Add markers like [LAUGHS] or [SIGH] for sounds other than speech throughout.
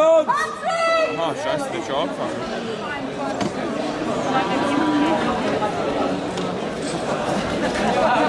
Achtung! Aha, scheiß dich auf. Ja.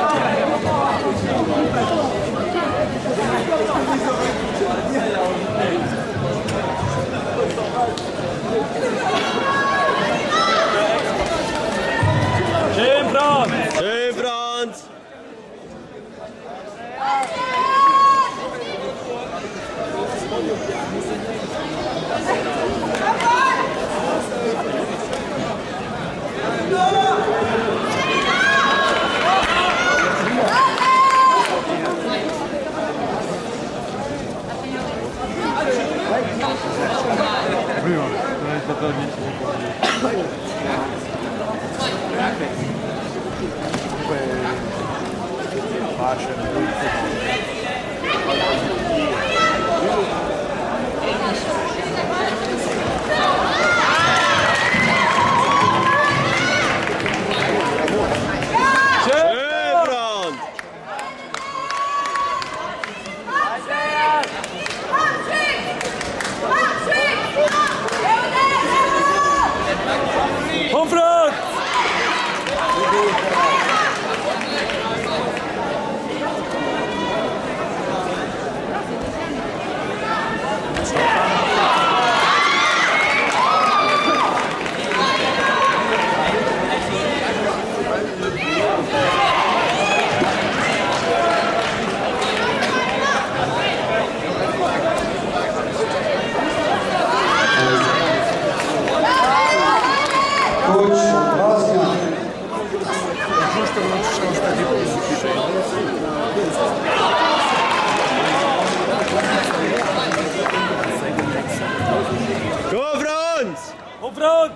front!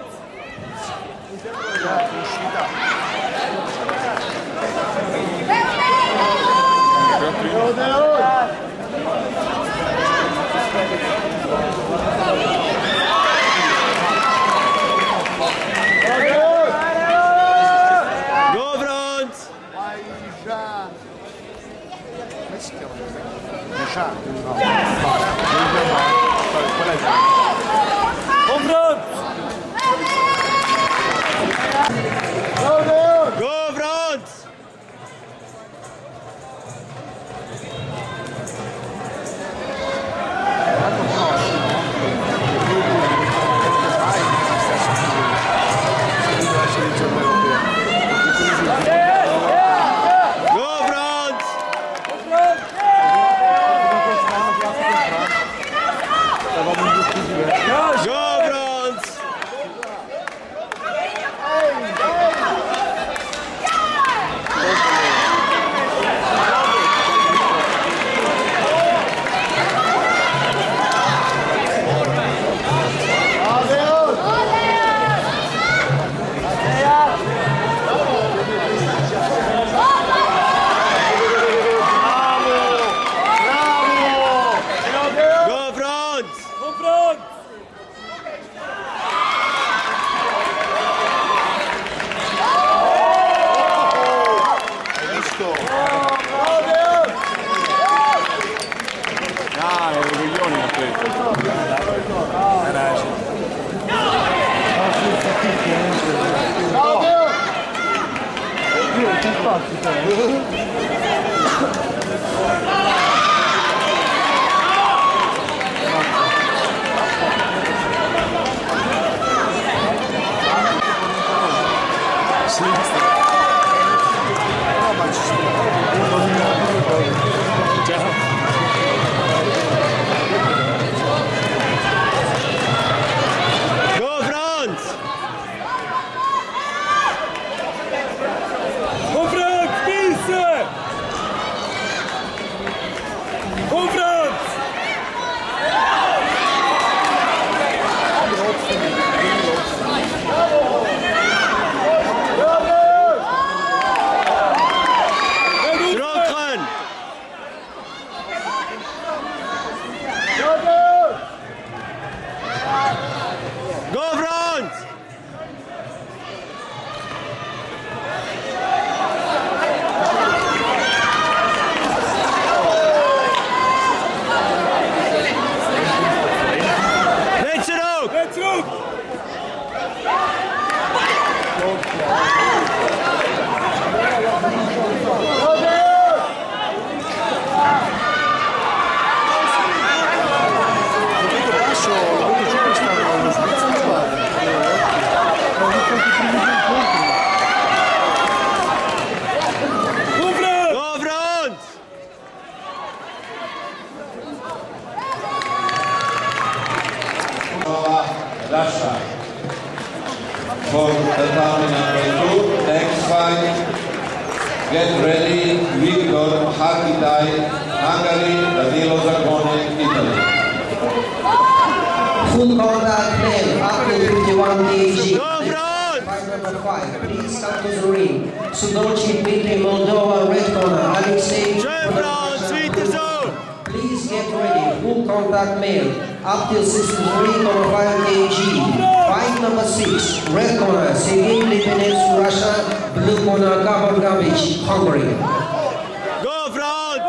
Campeão! Go, [LAUGHS] for the number two. Next fight, get ready, Vigor Hakitai, Hungary, Danilo Zaccone, Italy. Full order, male, up to 51 DG. Fight number five, please come to the ring. Sudochi Dmitry Moldova, red corner. Full contact male up till 63.5 kg. Fight number six, red corner. Sergei Lipinets, Russia. Blue corner, Gabor Gabic, Hungary. Go front!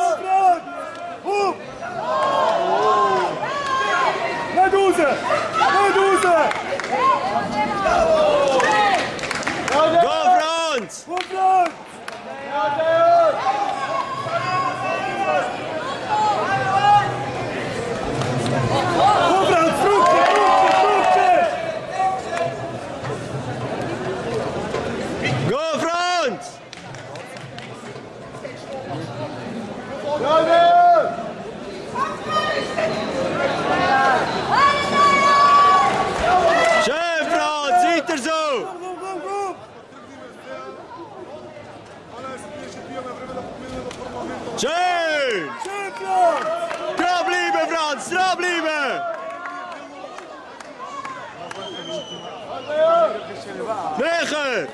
9.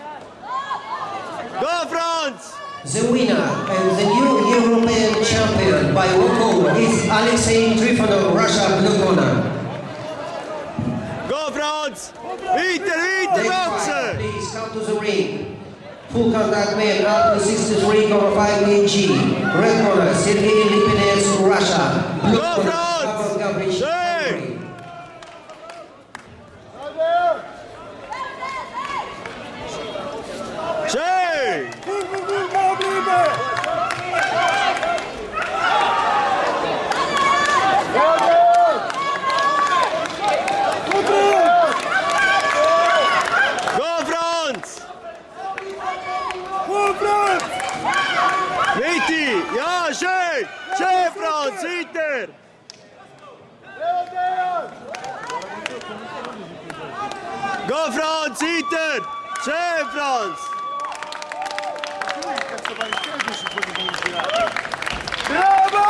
Go France! The winner and the new European champion by one goal is Alexei Trifonov, Russia Blue Corner. Go France! Vite, vite! Please come to the ring. Full contact man up to 63,5 kg. Red corner, Sergei Lipinets, Russia. Blue corner. Jai France! Bravo!